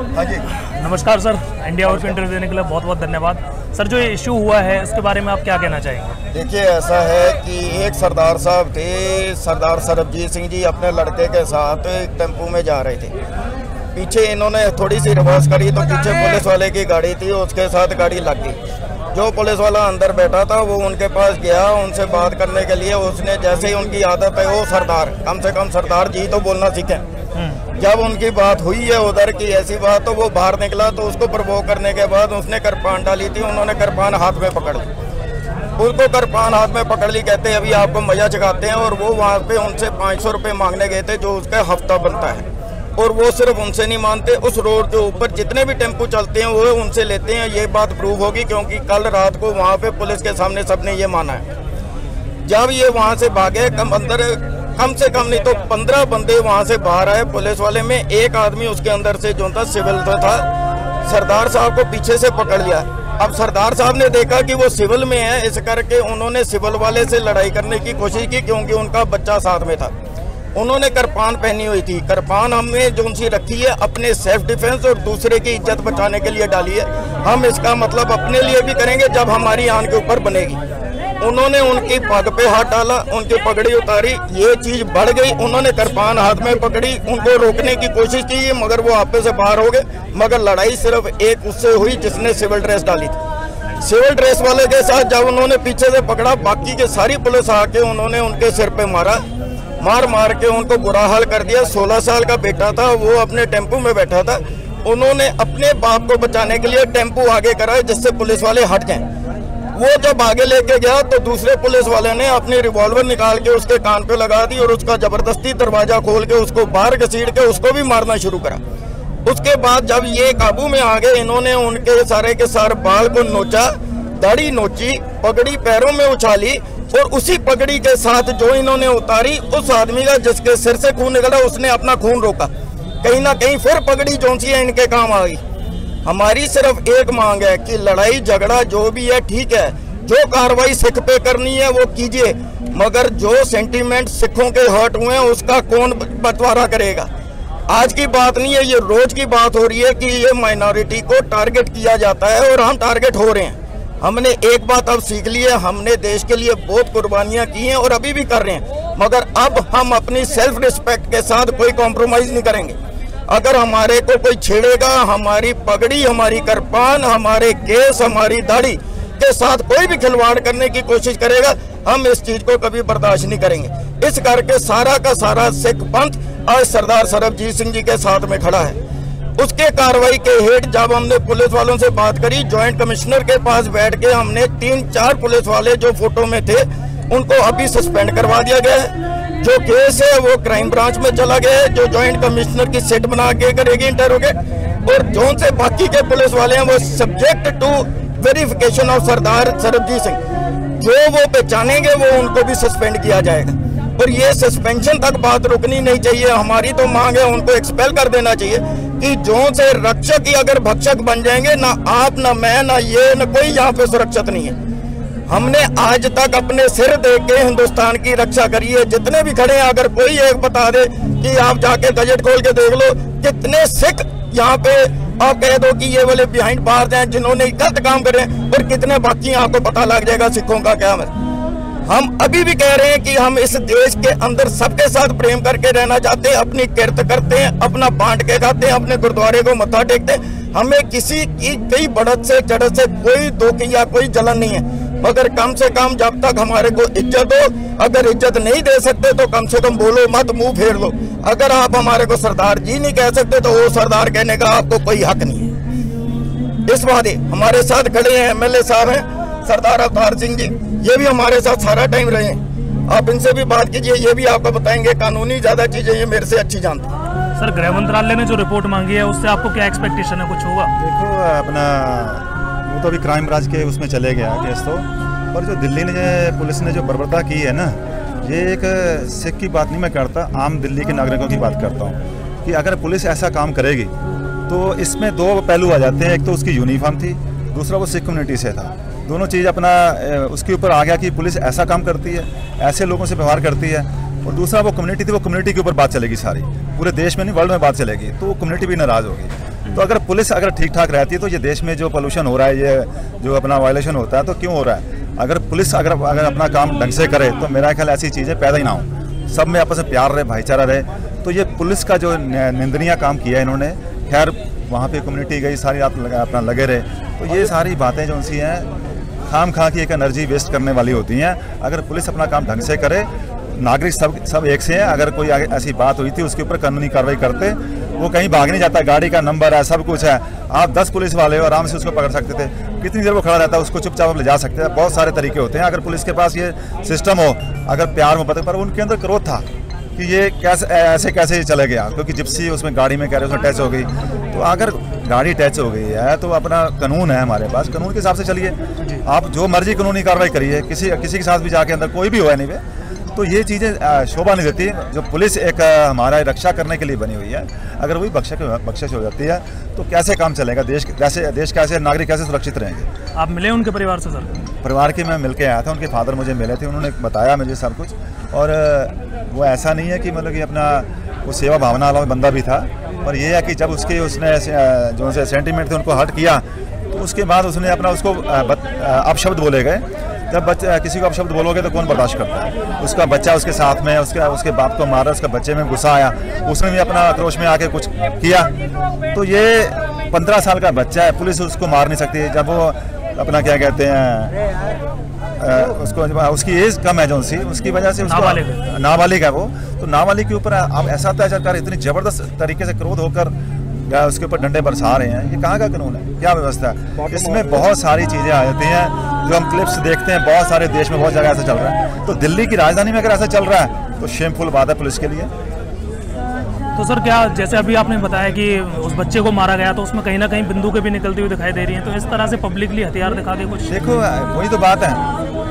हाँ जी। नमस्कार, sir. India और इंटरव्यू देने के लिए बहुत बहुत धन्यवाद। सर, जो ये इशू हुआ है उसके बारे में आप क्या कहना चाहेंगे? देखिए, ऐसा है कि एक सरदार साहब थे, सरदार सरबजीत सिंह जी अपने लड़के के साथ एक टेंपू में जा रहे थे। पीछे इन्होंने थोड़ी सी रिवर्स करी तो पीछे पुलिस वाले की गाड़ी थी, उसके साथ गाड़ी लग गई। जो पुलिस वाला अंदर बैठा था, वो उनके पास गया, उनसे बात करने के लिए उसने जैसे ही उनकी आदत है, वो सरदार, कम से कम सरदार जी तो बोलना सीखें। जब उनकी बात हुई है उधर की ऐसी बात तो वो बाहर निकला तो उसको प्रभोग करने के बाद उसने कृपान डाली थी, उन्होंने कृपान हाथ में पकड़ ली। उसको कृपान हाथ में पकड़ ली, कहते हैं, अभी आपको मज़ा चगाते हैं। और वो वहाँ पे उनसे पाँच सौ रुपये मांगने गए थे, जो उसका हफ़्ता बनता है। और वो सिर्फ़ उनसे नहीं मानते उस रोड के ऊपर जितने भी टेंपो चलते हैं, वो उनसे लेते हैं। ये बात प्रूव होगी, क्योंकि कल रात को वहाँ पे पुलिस के सामने सबने ये माना है। जब ये वहाँ से भागे, कम अंदर कम से कम नहीं तो पंद्रह बंदे वहाँ से बाहर आए। पुलिस वाले में एक आदमी उसके अंदर से जो था, सिविल तो था, सरदार साहब को पीछे से पकड़ लिया। अब सरदार साहब ने देखा कि वो सिविल में है, इस करके उन्होंने सिविल वाले से लड़ाई करने की कोशिश की, क्योंकि उनका बच्चा साथ में था। उन्होंने करपान पहनी हुई थी। करपान हमने जो सी रखी है, अपने सेल्फ डिफेंस और दूसरे की इज़्ज़त बचाने के लिए डाली है। हम इसका मतलब अपने लिए भी करेंगे, जब हमारी आन के ऊपर बनेगी। उन्होंने उनकी पग पे हाथ डाला, उनकी पगड़ी उतारी, ये चीज़ बढ़ गई। उन्होंने कृपान हाथ में पकड़ी, उनको रोकने की कोशिश की, मगर वो आपे से बाहर हो गए। मगर लड़ाई सिर्फ़ एक उससे हुई जिसने सिविल ड्रेस डाली थी। सिविल ड्रेस वाले के साथ जब उन्होंने पीछे से पकड़ा, बाकी के सारी पुलिस आके उन्होंने उनके सिर पे मारा। मार मार के उनको बुरा हाल कर दिया। 16 साल का बेटा था, वो अपने टेंपो में बैठा था। उन्होंने अपने बाप को बचाने के लिए टेंपो आगे कराए, जिससे पुलिस वाले हट जाएँ। वो जब आगे लेके गया तो दूसरे पुलिस वाले ने अपनी रिवॉल्वर निकाल के उसके कान पे लगा दी और उसका ज़बरदस्ती दरवाज़ा खोल के उसको बाहर घसीट के उसको भी मारना शुरू करा। उसके बाद जब ये काबू में आ गए, इन्होंने उनके सारे के सारे बाल को नोचा, दाढ़ी नोची, पगड़ी पैरों में उछाली और उसी पगड़ी के साथ जो इन्होंने उतारी, उस आदमी का जिसके सिर से खून निकला, उसने अपना खून रोका। कहीं ना कहीं फिर पगड़ी जो सी है इनके काम आ गई। हमारी सिर्फ़ एक मांग है कि लड़ाई, झगड़ा जो भी है, ठीक है। जो कार्रवाई सिख पे करनी है, वो कीजिए। मगर जो सेंटीमेंट सिखों के हर्ट हुए हैं, उसका कौन बंटवारा करेगा? आज की बात नहीं है, ये रोज की बात हो रही है कि ये माइनॉरिटी को टारगेट किया जाता है और हम टारगेट हो रहे हैं। हमने एक बात अब सीख ली है, हमने देश के लिए बहुत कुर्बानियाँ की हैं और अभी भी कर रहे हैं। मगर अब हम अपनी सेल्फ रिस्पेक्ट के साथ कोई कॉम्प्रोमाइज नहीं करेंगे। अगर हमारे को कोई छेड़ेगा, हमारी पगड़ी, हमारी करपान, हमारे केस, हमारी दाढ़ी के साथ कोई भी खिलवाड़ करने की कोशिश करेगा, हम इस चीज़ को कभी बर्दाश्त नहीं करेंगे। इस करके सारा का सारा सिख पंथ आज सरदार सरबजीत सिंह जी के साथ में खड़ा है। उसके कार्रवाई के हेड जब हमने पुलिस वालों से बात करी, ज्वाइंट कमिश्नर के पास बैठ के हमने तीन चार पुलिस वाले जो फ़ोटो में थे, उनको अभी सस्पेंड करवा दिया गया है। जो केस है, वो क्राइम ब्रांच में चला गया है, जो ज्वाइंट कमिश्नर की सेट बना के करेगी इंटरोगेट और जो से बाकी के पुलिस वाले हैं, वो subject to verification of Sardar Sarabjit Singh. जो वो पहचानेंगे, वो उनको भी सस्पेंड किया जाएगा। और ये सस्पेंशन तक बात रुकनी नहीं चाहिए। हमारी तो मांग है, उनको एक्सपेल कर देना चाहिए कि जो से रक्षक ही अगर भक्षक बन जाएँगे, ना आप, ना मैं, ना ये, ना कोई यहाँ पे सुरक्षित नहीं है। हमने आज तक अपने सिर दे के हिंदुस्तान की रक्षा करी है। जितने भी खड़े हैं, अगर कोई एक बता दे कि आप जाके गजट खोल के देख लो, कितने सिख यहाँ पे आप कह दो कि ये वाले बिहाइंड बाहर हैं, जिन्होंने गलत काम करे और कितने बाकी आपको पता लग जाएगा सिखों का क्या हम अभी भी कह रहे हैं कि हम इस देश के अंदर सबके साथ प्रेम करके रहना चाहते हैं, अपनी किरत करते हैं, अपना बांट के खाते हैं, अपने गुरुद्वारे को मत्था टेकते हैं। हमें किसी की कई बढ़त से, चढ़त से कोई दुख या कोई जलन नहीं है। मगर कम से कम जब तक हमारे को इज़्ज़त हो अगर इज़्ज़त नहीं दे सकते तो कम से कम बोलो मत मुँह फेर लो। अगर आप हमारे को सरदार जी नहीं कह सकते तो वो सरदार कहने का आपको कोई हक नहीं है। इस बात हमारे साथ खड़े हैं एमएलए साहब हैं सरदार अवतार सिंह जी। ये भी हमारे साथ सारा टाइम रहे आप इनसे भी बात कीजिए ये भी आपको बताएँगे कानूनी ज़्यादा चीज़ें ये मेरे से अच्छी जानते हैं। सर गृह मंत्रालय ने जो रिपोर्ट मांगी है उससे आपको क्या एक्सपेक्टेशन है? कुछ होगा? देखो अपना वो तो अभी क्राइम ब्रांच के उसमें चले गया केस तो। पर जो दिल्ली ने, पुलिस ने जो बर्बरता की है ना, ये एक सिख की बात नहीं, मैं करता, आम दिल्ली के नागरिकों की बात करता हूँ कि अगर पुलिस ऐसा काम करेगी तो इसमें दो पहलू आ जाते हैं। एक तो उसकी यूनिफॉर्म थी, दूसरा वो सिख कम्युनिटी से था। दोनों चीज़ अपना उसके ऊपर आ गया कि पुलिस ऐसा काम करती है, ऐसे लोगों से व्यवहार करती है, और दूसरा वो कम्युनिटी थी, वो कम्युनिटी के ऊपर बात चलेगी सारी। पूरे देश में नहीं वर्ल्ड में बात चलेगी तो वो कम्युनिटी भी नाराज़ होगी। तो अगर पुलिस अगर ठीक ठाक रहती है तो ये देश में जो पोल्यूशन हो रहा है, ये जो अपना वायलेशन होता है तो क्यों हो रहा है? अगर पुलिस अगर अगर अपना काम ढंग से करे तो मेरा ख्याल ऐसी चीज़ें पैदा ही ना हो। सब में आपस में प्यार रहे, भाईचारा रहे। तो ये पुलिस का जो निंदनीय काम किया इन्होंने, खैर, वहाँ पे कम्युनिटी गई, सारी रात अपना लगे रहे। तो ये सारी बातें जो सी हैं, खाम खा की एक एनर्जी वेस्ट करने वाली होती हैं। अगर पुलिस अपना काम ढंग से करे, नागरिक सब सब एक से हैं। अगर कोई ऐसी बात हुई थी, उसके ऊपर कानूनी कार्रवाई करते वो कहीं भाग नहीं जाता गाड़ी का नंबर है सब कुछ है। आप दस पुलिस वाले हो आराम से उसको पकड़ सकते थे। कितनी देर वो खड़ा रहता है उसको चुपचाप ले जा सकते हैं। बहुत सारे तरीके होते हैं अगर पुलिस के पास ये सिस्टम हो अगर प्यार मोहब्बत पर उनके अंदर क्रोध था कि ये कैसे ऐसे कैसे ये चले गया क्योंकि जिप्सी उसमें गाड़ी में कह रहे उसमें टच हो गई। तो अगर गाड़ी टच हो गई है तो अपना कानून है हमारे पास। कानून के हिसाब से चलिए। आप जो मर्ज़ी कानूनी कार्रवाई करिए किसी किसी के साथ भी जाके अंदर कोई भी हो नहीं तो ये चीज़ें शोभा नहीं देती जो पुलिस एक हमारा रक्षा करने के लिए बनी हुई है अगर वही बख्श बख्शिश हो जाती है तो कैसे काम चलेगा? देश कैसे देश कैसे नागरिक कैसे सुरक्षित रहेंगे? आप मिले उनके परिवार से सर? परिवार के मैं मिल के आया था उनके फादर मुझे मिले थे उन्होंने बताया मुझे सब कुछ। और वो ऐसा नहीं है कि मतलब कि अपना वो सेवा भावना वाला बंदा भी था पर ये है कि जब उसके उसने जो से सेंटीमेंट थे उनको हर्ट किया तो उसके बाद उसने अपना उसको अपशब्द बोले गए। जब बच्चे किसी को अपशब्द बोलोगे तो कौन बर्दाश्त करता है? उसका बच्चा उसके साथ में उसके उसके बाप को मारा उसका बच्चे में गुस्सा आया उसने भी अपना आक्रोश में आके कुछ किया। तो ये पंद्रह साल का बच्चा है पुलिस उसको मार नहीं सकती। जब वो अपना क्या कहते हैं उसको उसकी एज कम है जो सी उसकी वजह से उसको नाबालिग है वो। तो नाबालिग के ऊपर आप ऐसा अत्याचार कर इतनी ज़बरदस्त तरीके से क्रोध होकर या उसके ऊपर डंडे बरसा रहे हैं। ये कहाँ का कानून है? क्या व्यवस्था है? इसमें बहुत सारी चीज़ें आ जाती हैं जो हम क्लिप्स देखते हैं बहुत सारे देश में बहुत जगह ऐसा चल रहा है। तो दिल्ली की राजधानी में अगर ऐसा चल रहा है तो शेमफुल बात है पुलिस के लिए। तो सर क्या जैसे अभी आपने बताया कि उस बच्चे को मारा गया तो उसमें कहीं ना कहीं बिंदु के भी निकलती हुई दिखाई दे रही हैं। तो इस तरह से पब्लिकली हथियार दिखा के कुछ देखो वही तो बात है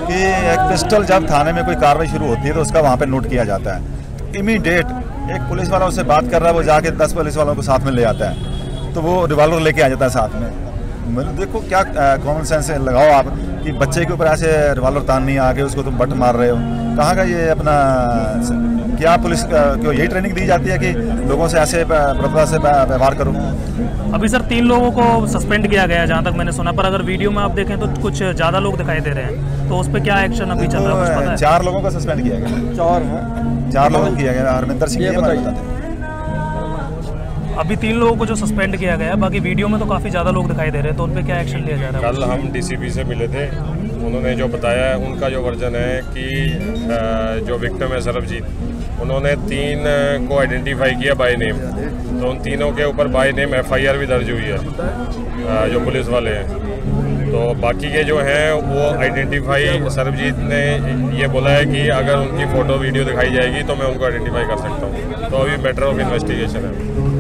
कि एक पिस्टल जब थाने में कोई कार्रवाई शुरू होती है तो उसका वहाँ पे नोट किया जाता है। इमीडिएट एक पुलिस वाला उससे बात कर रहा है, वो जाके दस पुलिस वालों को साथ में ले आता है। तो वो रिवाल्वर लेके आ जाता है साथ में। मैंने देखो क्या कॉमन सेंस लगाओ आप कि बच्चे के ऊपर ऐसे रिवाल्वर तान नहीं आके उसको तुम बट मार रहे हो। कहाँ का ये अपना क्या पुलिस क्यों यही ट्रेनिंग दी जाती है कि लोगों से ऐसे प्रभुता से व्यवहार करूँ? अभी सर तीन लोगों को सस्पेंड किया गया जहाँ तक मैंने सुना पर अगर वीडियो में आप देखें तो कुछ ज़्यादा लोग दिखाई दे रहे हैं। तो उस पर क्या एक्शन अभी चल रहा है चार लोगों का सस्पेंड किया गया। चार चार लोगों को किया गया। हरमिंदर सिंह। बताते हैं। अभी तीन लोगों को जो सस्पेंड किया गया है बाकी वीडियो में तो काफ़ी ज़्यादा लोग दिखाई दे रहे हैं तो उन पर क्या एक्शन लिया जा रहा है? कल हम डीसीपी से मिले थे, उन्होंने जो बताया उनका जो वर्जन है कि जो विक्टम है सरबजीत, उन्होंने तीन को आइडेंटिफाई किया बाय नेम तो उन तीनों के ऊपर बाय नेम एफआईआर भी दर्ज हुई है जो पुलिस वाले हैं। तो बाकी के जो हैं, वो आइडेंटिफाई सरबजीत ने ये बोला है कि अगर उनकी फ़ोटो वीडियो दिखाई जाएगी तो मैं उनको आइडेंटिफाई कर सकता हूँ। तो अभी मैटर ऑफ़ इन्वेस्टिगेशन है।